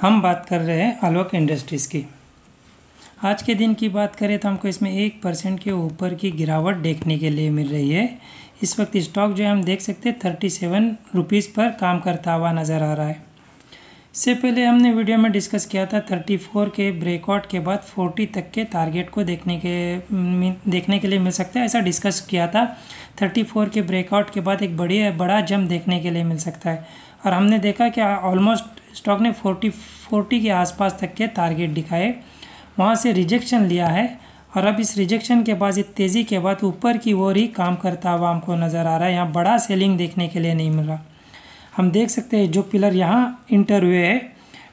हम बात कर रहे हैं आलोक इंडस्ट्रीज़ की। आज के दिन की बात करें तो हमको इसमें एक परसेंट के ऊपर की गिरावट देखने के लिए मिल रही है। इस वक्त स्टॉक जो है हम देख सकते हैं थर्टी सेवन रुपीज़ पर काम करता हुआ नज़र आ रहा है। इससे पहले हमने वीडियो में डिस्कस किया था थर्टी फोर के ब्रेकआउट के बाद फोर्टी तक के टारगेट को देखने के देखने के लिए मिल सकता है, ऐसा डिस्कस किया था। थर्टी फोर के ब्रेकआउट के बाद एक बड़ी बड़ा जम देखने के लिए मिल सकता है। और हमने देखा कि ऑलमोस्ट स्टॉक ने फोर्टी फोर्टी के आसपास तक के टारगेट दिखाए। वहाँ से रिजेक्शन लिया है। और अब इस रिजेक्शन के बाद, इस तेज़ी के बाद ऊपर की ओर ही काम करता हुआ हमको नज़र आ रहा है। यहाँ बड़ा सेलिंग देखने के लिए नहीं मिल रहा। हम देख सकते हैं जो पिलर यहाँ इंटर हुए है,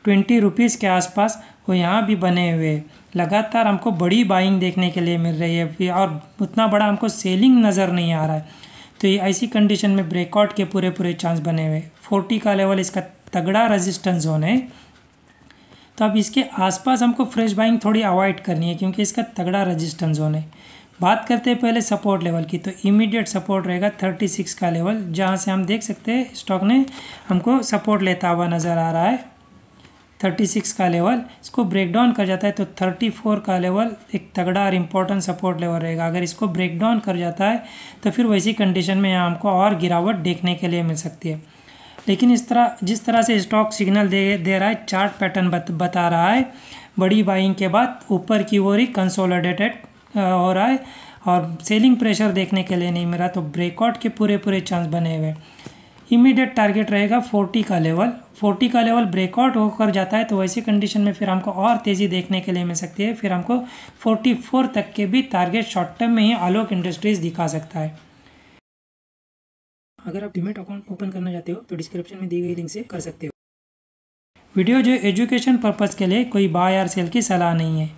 ट्वेंटी रुपीज़ के आसपास वो यहाँ भी बने हुए लगातार हमको बड़ी बाइंग देखने के लिए मिल रही है और उतना बड़ा हमको सेलिंग नज़र नहीं आ रहा है। तो ये ऐसी कंडीशन में ब्रेकआउट के पूरे पूरे चांस बने हुए फोर्टी का लेवल इसका तगड़ा रेजिस्टेंस जोन है। तो अब इसके आसपास हमको फ्रेश बाइंग थोड़ी अवॉइड करनी है क्योंकि इसका तगड़ा रेजिस्टेंस जोन है। बात करते हैं पहले सपोर्ट लेवल की तो इमीडिएट सपोर्ट रहेगा थर्टी सिक्स का लेवल जहाँ से हम देख सकते हैं स्टॉक ने हमको सपोर्ट लेता हुआ नज़र आ रहा है। थर्टी सिक्स का लेवल इसको ब्रेक डाउन कर जाता है तो थर्टी फोर का लेवल एक तगड़ा और इम्पोर्टेंट सपोर्ट लेवल रहेगा। अगर इसको ब्रेक डाउन कर जाता है तो फिर वैसी कंडीशन में यहाँ हमको और गिरावट देखने के लिए मिल सकती है। लेकिन इस तरह जिस तरह से स्टॉक सिग्नल दे दे रहा है चार्ट पैटर्न बत, बता रहा है बड़ी बाइंग के बाद ऊपर की ओर ही कंसोलिडेटेड हो रहा है। और सेलिंग प्रेशर देखने के लिए नहीं मिला तो ब्रेकआउट के पूरे पूरे चांस बने हुए इमीडिएट टारगेट रहेगा 40 का लेवल 40 का लेवल ब्रेकआउट होकर जाता है तो वैसी कंडीशन में फिर हमको और तेज़ी देखने के लिए मिल सकती है। फिर हमको 44 तक के भी टारगेट शॉर्ट टर्म में ही आलोक इंडस्ट्रीज़ दिखा सकता है। अगर आप डिमेट अकाउंट ओपन करना चाहते हो तो डिस्क्रिप्शन में दी गई लिंक से कर सकते हो। वीडियो जो एजुकेशन पर्पज़ के लिए कोई बाय और सेल की सलाह नहीं है।